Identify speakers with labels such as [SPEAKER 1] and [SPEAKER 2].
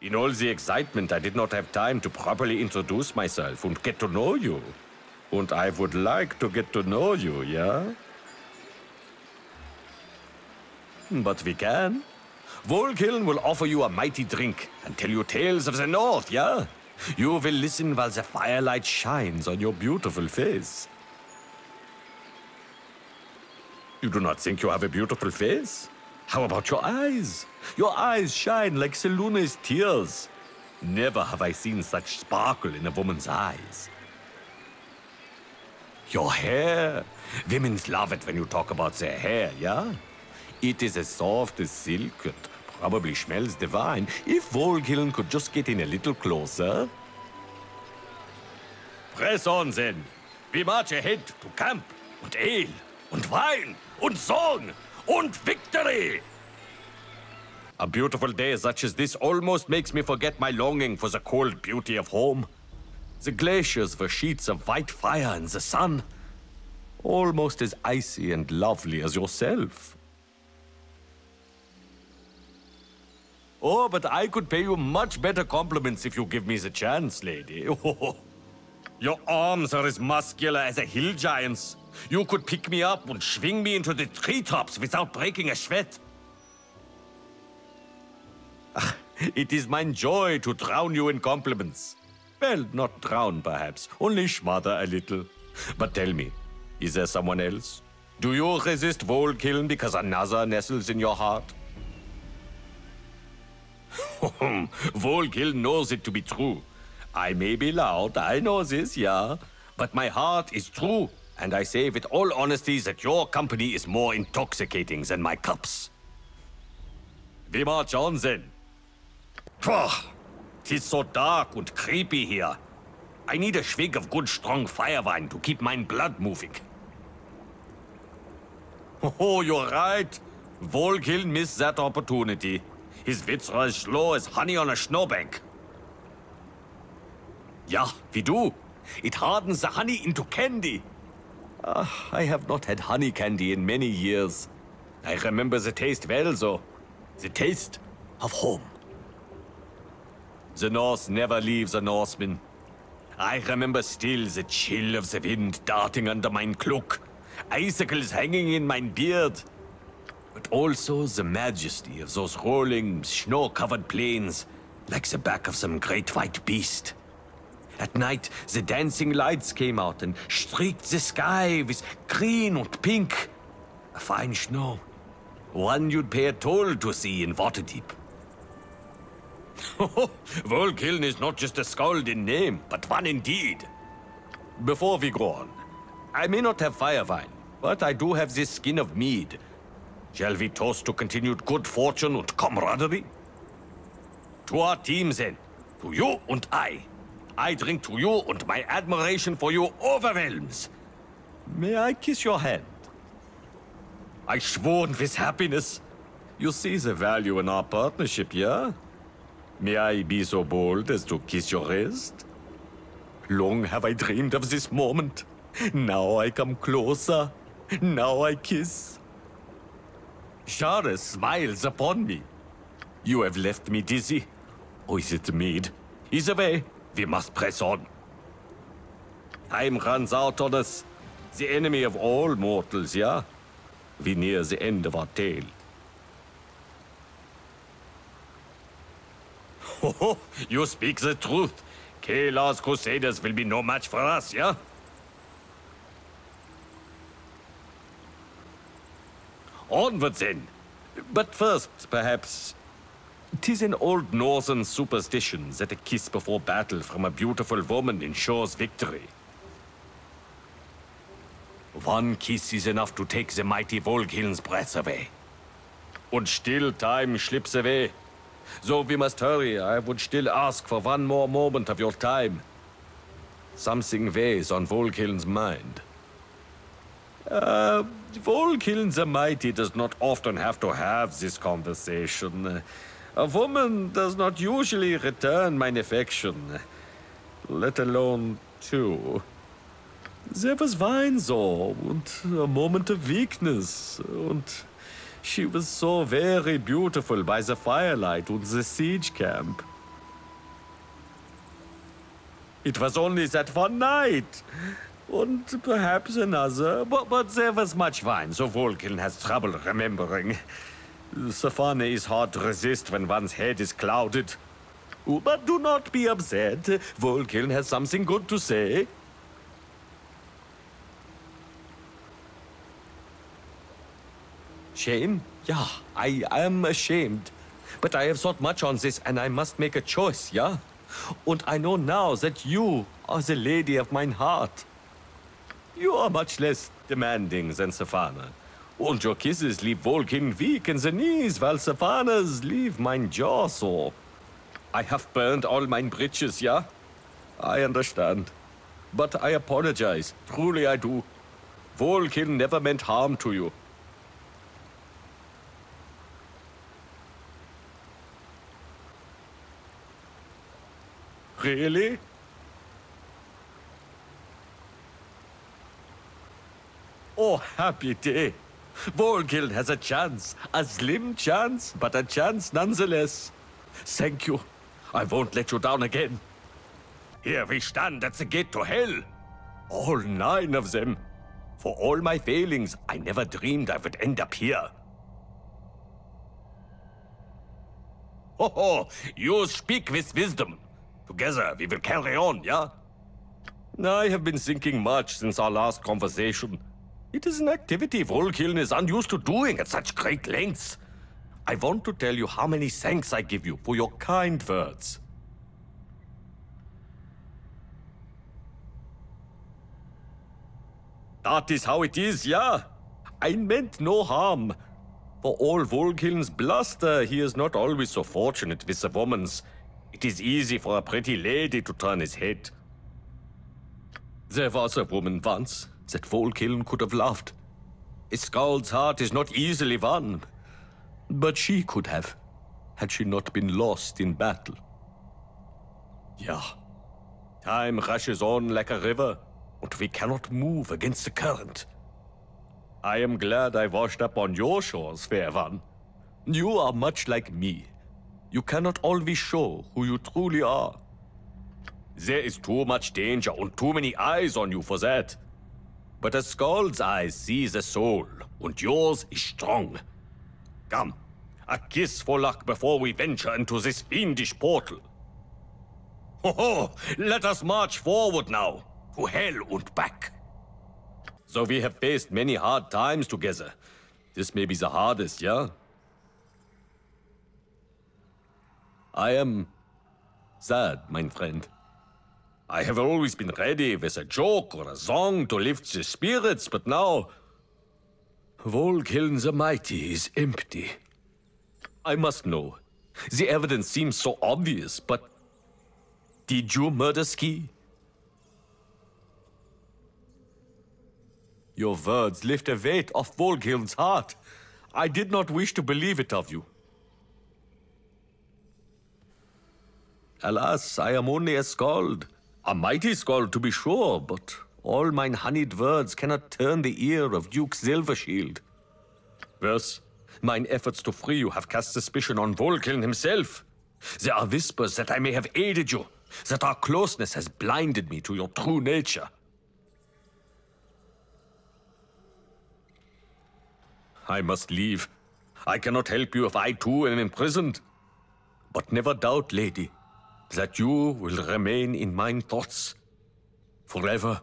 [SPEAKER 1] In all the excitement, I did not have time to properly introduce myself and get to know you. And I would like to get to know you, yeah? But we can. Voghiln will offer you a mighty drink and tell you tales of the North, yeah? You will listen while the firelight shines on your beautiful face. You do not think you have a beautiful face? How about your eyes? Your eyes shine like Selune's tears. Never have I seen such sparkle in a woman's eyes. Your hair. Women love it when you talk about their hair, yeah? It is as soft as silk and probably smells divine. If Voghiln could just get in a little closer. Press on then. We march ahead to camp and ale and wine and song und victory. A beautiful day such as this almost makes me forget my longing for the cold beauty of home. The glaciers were sheets of white fire in the sun, almost as icy and lovely as yourself. Oh, but I could pay you much better compliments if you give me the chance, lady. Your arms are as muscular as a hill giant's. You could pick me up and swing me into the treetops without breaking a sweat. Ah, It is my joy to drown you in compliments. Well, not drown, perhaps. Only smother a little. But tell me, is there someone else? Do you resist Voghiln because another nestles in your heart? Voghiln knows it to be true. I may be loud, I know this, yeah. But my heart is true, and I say with all honesty that your company is more intoxicating than my cups. We march on then. Tis so dark and creepy here. I need a swig of good strong fire wine to keep my blood moving. Oh, you're right. Voghiln missed that opportunity. His wits are as slow as honey on a snowbank. Ja, wie du. It hardens the honey into candy. Ah, I have not had honey candy in many years. I remember the taste well, though. The taste of home. The North never leaves a Norseman. I remember still the chill of the wind darting under mein cloak, icicles hanging in mein beard, but also the majesty of those rolling, snow-covered plains, like the back of some great white beast. At night, the dancing lights came out and streaked the sky with green and pink. A fine snow. One you'd pay a toll to see in Waterdeep. Voghiln is not just a skald in name, but one indeed. Before we go on, I may not have fire wine, but I do have this skin of mead. Shall we toast to continued good fortune and camaraderie? To our team then, to you and I. I drink to you and my admiration for you overwhelms. May I kiss your hand? I sworn with happiness. You see the value in our partnership, yeah? May I be so bold as to kiss your wrist? Long have I dreamed of this moment. Now I come closer. Now I kiss. Shara smiles upon me. You have left me dizzy. Or is it mead? Either way, we must press on. Time runs out on us. The enemy of all mortals, yeah? We near the end of our tale. Oh, you speak the truth. Caelar's Crusaders will be no match for us, yeah? Onward then. But first, perhaps, Tis an old northern superstition that a kiss before battle from a beautiful woman ensures victory. One kiss is enough to take the mighty Voghiln's breath away. And still time slips away. So we must hurry. I would still ask for one more moment of your time. Something weighs on Voghiln's mind. Uh, Voghiln the Mighty does not often have to have this conversation. A woman does not usually return mine affection, let alone two. There was wine, though, and a moment of weakness, and she was so very beautiful by the firelight and the siege camp. It was only that one night. And perhaps another. But, but there was much wine, so Voghiln has trouble remembering. Safana is hard to resist when one's head is clouded. But do not be upset. Voghiln has something good to say. Shame? Yeah, I am ashamed. But I have thought much on this, and I must make a choice, yeah? And I know now that you are the lady of mine heart. You are much less demanding than Safana. And your kisses leave Voghiln weak in the knees, while Safana's leave mine jaw sore. I have burned all mine bridges, yeah? I understand. But I apologize. Truly I do. Voghiln never meant harm to you. Really? Oh, happy day. Voghiln has a chance. A slim chance, but a chance nonetheless. Thank you. I won't let you down again. Here we stand at the gate to hell. All nine of them. For all my failings, I never dreamed I would end up here. Ho ho! You speak with wisdom. Together we will carry on, yeah? I have been thinking much since our last conversation. It is an activity Voghiln is unused to doing at such great lengths. I want to tell you how many thanks I give you for your kind words. That is how it is, yeah. I meant no harm. For all Voghiln's bluster, he is not always so fortunate with the woman's. It is easy for a pretty lady to turn his head. There was a woman once that Voghiln could have loved. A Skald's heart is not easily won. But she could have, had she not been lost in battle. Yeah. Time rushes on like a river, and we cannot move against the current. I am glad I washed up on your shores, fair one. You are much like me. You cannot always show who you truly are. There is too much danger and too many eyes on you for that. But a Skald's eyes see the soul, and yours is strong. Come, a kiss for luck before we venture into this fiendish portal. Ho ho! Let us march forward now, to hell and back. So we have faced many hard times together. This may be the hardest, yeah? I am sad, mein friend. I have always been ready with a joke or a song to lift the spirits, but now. Voghiln the Mighty is empty. I must know. The evidence seems so obvious, but. Did you murder Skie? Your words lift a weight off Voghiln's heart. I did not wish to believe it of you. Alas, I am only a skald. A mighty skald, to be sure, but all mine honeyed words cannot turn the ear of Duke Silvershield. Worse, mine efforts to free you have cast suspicion on Voghiln himself. There are whispers that I may have aided you, that our closeness has blinded me to your true nature. I must leave. I cannot help you if I too am imprisoned. But never doubt, lady, that you will remain in mine thoughts forever.